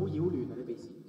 好扰乱啊，呢件事。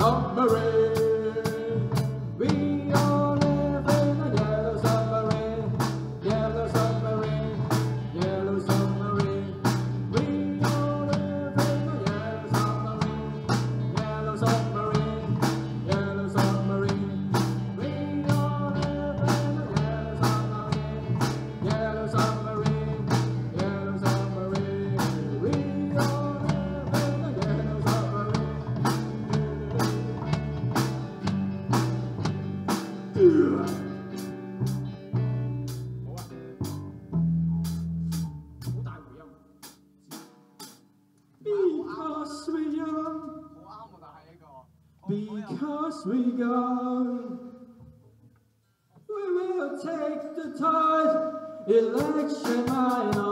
submarine. We all live in the yellow submarine, yellow submarine, yellow submarine. We all live in the yellow submarine, yellow submarine. Because we go, young. Because we young. We will take the tide. Election I know.